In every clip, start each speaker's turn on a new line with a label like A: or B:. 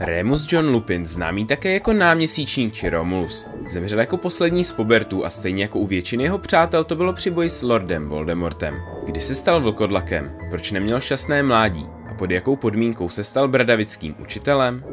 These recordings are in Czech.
A: Remus John Lupin, známý také jako náměsíčník či Romulus, zemřel jako poslední z Pobertů a stejně jako u většiny jeho přátel to bylo při boji s Lordem Voldemortem. Kdy se stal vlkodlakem? Proč neměl šťastné mládí? A pod jakou podmínkou se stal bradavickým učitelem?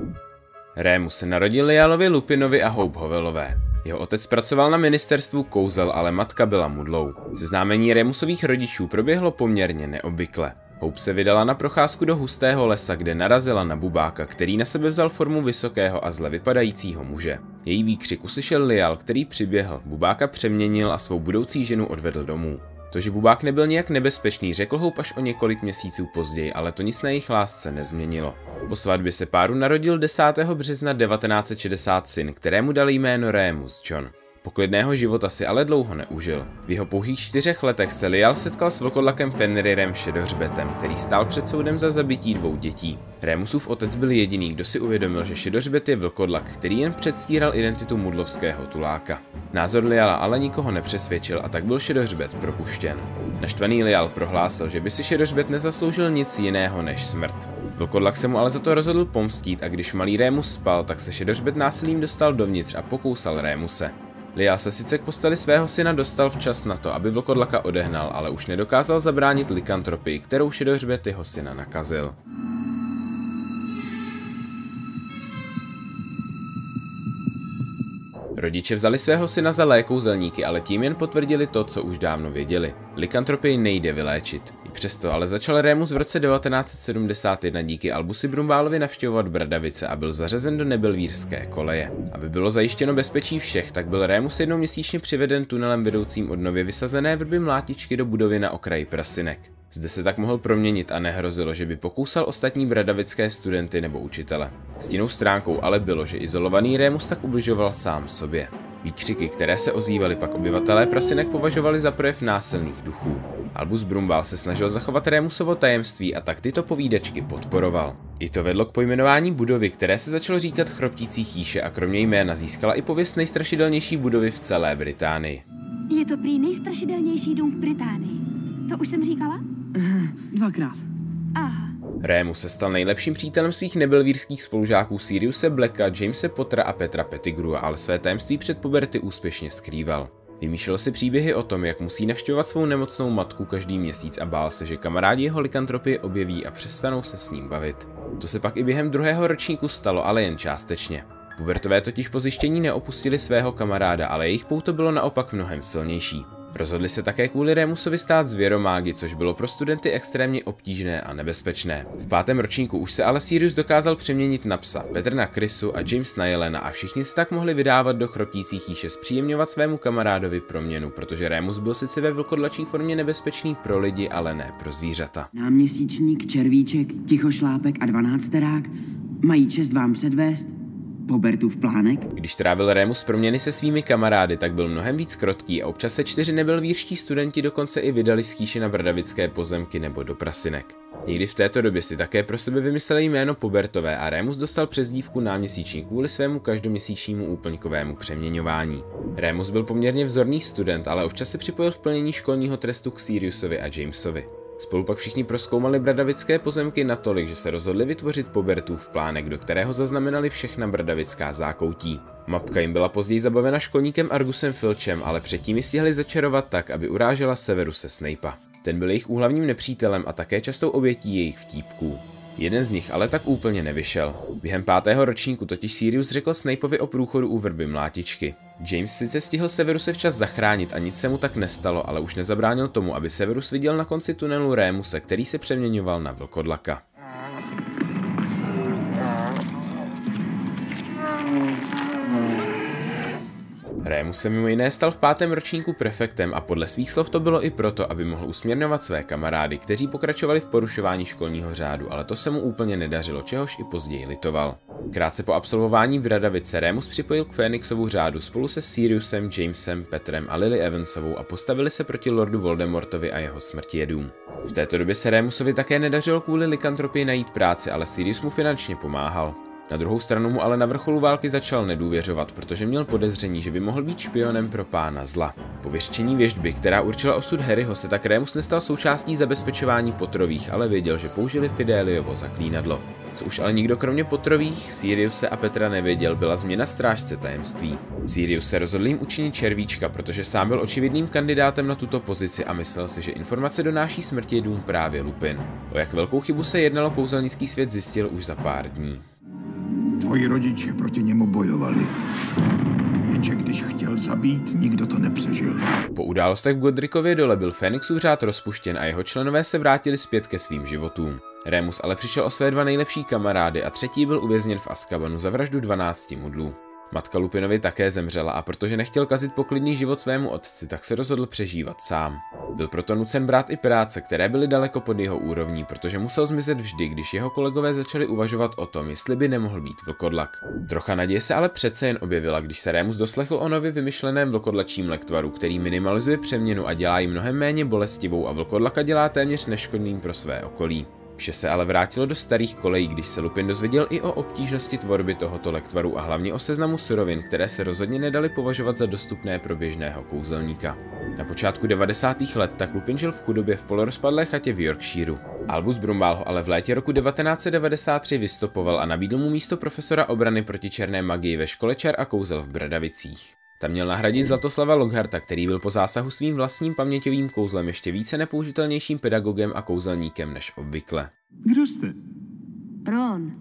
A: Remus se narodil Lialovi Lupinovi a Hope Hovelové. Jeho otec pracoval na ministerstvu kouzel, ale matka byla mudlou. Seznámení Remusových rodičů proběhlo poměrně neobvykle. Hope se vydala na procházku do hustého lesa, kde narazila na bubáka, který na sebe vzal formu vysokého a zle vypadajícího muže. Její výkřik uslyšel Lial, který přiběhl, bubáka přeměnil a svou budoucí ženu odvedl domů. To, že bubák nebyl nějak nebezpečný, řekl Hope až o několik měsíců později, ale to nic na jejich lásce nezměnilo. Po svatbě se páru narodil 10. března 1960 syn, kterému dali jméno Remus John. Poklidného života si ale dlouho neužil. V jeho pouhých čtyřech letech se Lial setkal s vlkodlakem Fenrirem Šedořbetem, který stál před soudem za zabití dvou dětí. Rémusův otec byl jediný, kdo si uvědomil, že Šedořbet je vlkodlak, který jen předstíral identitu mudlovského tuláka. Názor Liala ale nikoho nepřesvědčil a tak byl Šedořbet propuštěn. Naštvaný Lial prohlásil, že by si Šedořbet nezasloužil nic jiného než smrt. Vlkodlak se mu ale za to rozhodl pomstít a když malý Rémus spal, tak se Šedořbet násilím dostal dovnitř a pokousal Rémuse. Lia se sice k posteli svého syna dostal včas na to, aby vlkodlaka odehnal, ale už nedokázal zabránit likantropii, kterou šedořbet jeho syna nakazil. Rodiče vzali svého syna za lékouzelníky, ale tím jen potvrdili to, co už dávno věděli. Likantropii nejde vyléčit. I přesto ale začal Rémus v roce 1971 díky Albusi Brumbálovi navštěvovat Bradavice a byl zařazen do nebelvírské koleje. Aby bylo zajištěno bezpečí všech, tak byl Rémus jednou měsíčně přiveden tunelem vedoucím od nově vysazené vrby mlátičky do budovy na okraji Prasinek. Zde se tak mohl proměnit a nehrozilo, že by pokusal ostatní bradavické studenty nebo učitele. Stínou stránkou ale bylo, že izolovaný Rémus tak ubližoval sám sobě. Výkřiky, které se ozývaly pak obyvatelé prasinek považovali za projev násilných duchů. Albus Brumbal se snažil zachovat Rémusovo tajemství a tak tyto povídačky podporoval. I to vedlo k pojmenování budovy, které se začalo říkat chroptící chýše a kromě jména získala i pověst nejstrašidelnější budovy v celé Británii.
B: Je to prý nejstrašidelnější dům v Británii. To už jsem říkala?
C: Dvakrát.
B: Aha.
A: Rémus se stal nejlepším přítelem svých nebelvírských spolužáků Siriuse Blacka, Jamese Pottera a Petra Pettigrew, ale své tajemství před puberty úspěšně skrýval. Vymýšlel si příběhy o tom, jak musí navštěvovat svou nemocnou matku každý měsíc a bál se, že kamarádi jeho likantropie objeví a přestanou se s ním bavit. To se pak i během druhého ročníku stalo, ale jen částečně. Pubertové totiž po zjištění neopustili svého kamaráda, ale jejich pouto bylo naopak mnohem silnější. Rozhodli se také kvůli Remusovi stát zvěromágy, což bylo pro studenty extrémně obtížné a nebezpečné. V pátém ročníku už se ale Sirius dokázal přeměnit na psa, Petr na krysu a James na jelena a všichni se tak mohli vydávat do chroptící chýše zpříjemňovat svému kamarádovi proměnu, protože Remus byl sice ve vlkodlačí formě nebezpečný pro lidi, ale ne pro zvířata.
C: Náměsíčník, červíček, tichošlápek a dvanácterák mají čest vám předvést Pobertův plánek?
A: Když trávil Remus proměny se svými kamarády, tak byl mnohem víc krotký a občas se čtyři nebelvírští studenti dokonce i vydali z chýše na bradavické pozemky nebo do prasinek. Někdy v této době si také pro sebe vymysleli jméno Pobertové a Remus dostal přezdívku náměsíční kvůli svému každoměsíčnímu úplňkovému přeměňování. Remus byl poměrně vzorný student, ale občas se připojil v plnění školního trestu k Siriusovi a Jamesovi. Spolu pak všichni proskoumali bradavické pozemky natolik, že se rozhodli vytvořit Pobertův plánek, do kterého zaznamenali všechna bradavická zákoutí. Mapka jim byla později zabavena školníkem Argusem Filčem, ale předtím ji stihli začarovat tak, aby urážela Severuse Snape'a. Ten byl jejich úhlavním nepřítelem a také častou obětí jejich vtípků. Jeden z nich ale tak úplně nevyšel. Během pátého ročníku totiž Sirius řekl Snapeovi o průchodu u vrby mlátičky. James sice stihl Severuse včas zachránit a nic se mu tak nestalo, ale už nezabránil tomu, aby Severus viděl na konci tunelu Rémuse, který se přeměňoval na vlkodlaka. Rémus se mimo jiné stal v pátém ročníku prefektem a podle svých slov to bylo i proto, aby mohl usměrňovat své kamarády, kteří pokračovali v porušování školního řádu, ale to se mu úplně nedařilo, čehož i později litoval. Krátce po absolvování v Radavice Rémus připojil k Fénixovu řádu spolu se Siriusem, Jamesem, Petrem a Lily Evansovou a postavili se proti Lordu Voldemortovi a jeho smrtijedům. V této době se Rémusovi také nedařilo kvůli likantropii najít práci, ale Sirius mu finančně pomáhal. Na druhou stranu mu ale na vrcholu války začal nedůvěřovat, protože měl podezření, že by mohl být špionem pro pána zla. Po vyřčení věžby, která určila osud Harryho, se tak Remus nestal součástí zabezpečování potrových, ale věděl, že použili Fideliovo zaklínadlo. Co už ale nikdo kromě Potrových, Siriuse a Petra nevěděl, byla změna strážce tajemství. Sirius se rozhodl jim učinit červíčka, protože sám byl očividným kandidátem na tuto pozici a myslel si, že informace donáší smrti dům právě Lupin. O jak velkou chybu se jednalo kouzelnický svět zjistil už za pár dní.
D: Tvoji rodiče proti němu bojovali. Jenže když chtěl zabít, nikdo to nepřežil.
A: Po událostech v Godrikově dole byl Fénixův řád rozpuštěn a jeho členové se vrátili zpět ke svým životům. Remus ale přišel o své dva nejlepší kamarády a třetí byl uvězněn v Azkabanu za vraždu 12 mudlů. Matka Lupinovi také zemřela a protože nechtěl kazit poklidný život svému otci, tak se rozhodl přežívat sám. Byl proto nucen brát i práce, které byly daleko pod jeho úrovní, protože musel zmizet vždy, když jeho kolegové začali uvažovat o tom, jestli by nemohl být vlkodlak. Trocha naděje se ale přece jen objevila, když se Remus doslechl o nově vymyšleném vlkodlačím lektvaru, který minimalizuje přeměnu a dělá ji mnohem méně bolestivou a vlkodlaka dělá téměř neškodným pro své okolí. Vše se ale vrátilo do starých kolejí, když se Lupin dozvěděl i o obtížnosti tvorby tohoto lektvaru a hlavně o seznamu surovin, které se rozhodně nedali považovat za dostupné pro běžného kouzelníka. Na počátku 90. let tak Lupin žil v chudobě v polorozpadlé chatě v Yorkshireu. Albus Brumbál ho ale v létě roku 1993 vystopoval a nabídl mu místo profesora obrany proti černé magii ve škole čar a kouzel v Bradavicích. Tam měl nahradit Zlatoslava Longharta, který byl po zásahu svým vlastním paměťovým kouzlem ještě více nepoužitelnějším pedagogem a kouzelníkem než obvykle.
E: Kdo jste?
B: Ron.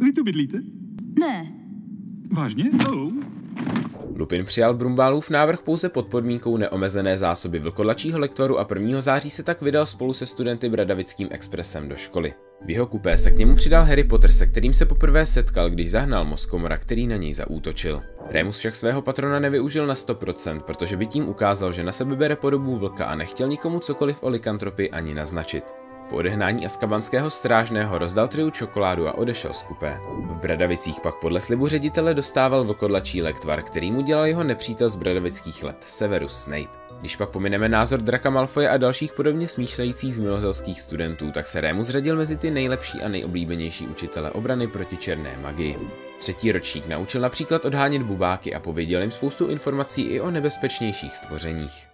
E: Vy tu bydlíte?
B: Ne.
E: Vážně? Oh.
A: Lupin přijal Brumbálův návrh pouze pod podmínkou neomezené zásoby vlkodlačího lektvaru a 1. září se tak vydal spolu se studenty Bradavickým expresem do školy. V jeho kupé se k němu přidal Harry Potter, se kterým se poprvé setkal, když zahnal Moskomora, který na něj zaútočil. Remus však svého patrona nevyužil na 100%, protože by tím ukázal, že na sebe bere podobu vlka a nechtěl nikomu cokoliv o likantropii ani naznačit. Po odehnání askabanského strážného rozdal triu čokoládu a odešel z kupé. V Bradavicích pak podle slibu ředitele dostával vlkodlačí lektvar, který mu dělal jeho nepřítel z Bradavických let, Severus Snape. Když pak pomineme názor Draka Malfoje a dalších podobně smýšlejících z milozelských studentů, tak se Remus zradil mezi ty nejlepší a nejoblíbenější učitele obrany proti černé magii. Třetí ročník naučil například odhánět bubáky a pověděl jim spoustu informací i o nebezpečnějších stvořeních.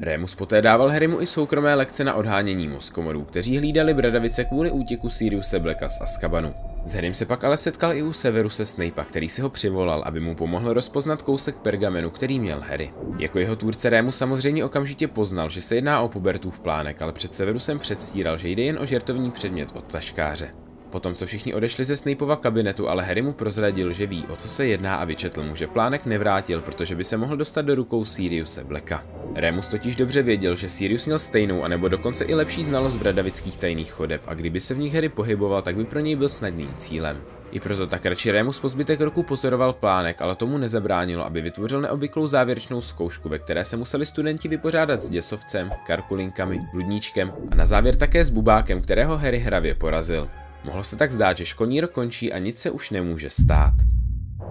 A: Remus poté dával Harrymu i soukromé lekce na odhánění moskomorů, kteří hlídali Bradavice kvůli útěku Siriuse Blacka z Azkabanu. S Harrym se pak ale setkal i u Severuse Snape'a, který si ho přivolal, aby mu pomohl rozpoznat kousek pergamenu, který měl Harry. Jako jeho tvůrce Remus samozřejmě okamžitě poznal, že se jedná o pubertův plánek, ale před Severusem předstíral, že jde jen o žertovní předmět od taškáře. Potom, co všichni odešli ze Snapeova kabinetu, ale Harry mu prozradil, že ví, o co se jedná a vyčetl mu, že plánek nevrátil, protože by se mohl dostat do rukou Siriuse Blacka. Remus totiž dobře věděl, že Sirius měl stejnou a nebo dokonce i lepší znalost bradavických tajných chodeb a kdyby se v nich Harry pohyboval, tak by pro něj byl snadným cílem. I proto tak radši Remus po zbytek roku pozoroval plánek, ale tomu nezabránilo, aby vytvořil neobvyklou závěrečnou zkoušku, ve které se museli studenti vypořádat s děsovcem, karkulinkami, bludníčkem a na závěr také s bubákem, kterého Harry hravě porazil. Mohlo se tak zdát, že školní rok končí a nic se už nemůže stát.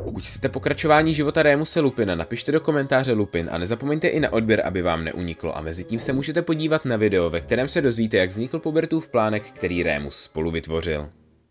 A: Pokud chcete pokračování života Rémuse Lupina, napište do komentáře Lupin a nezapomeňte i na odběr, aby vám neuniklo a mezi tím se můžete podívat na video, ve kterém se dozvíte, jak vznikl Pobertův plánek, který Rémus spolu vytvořil.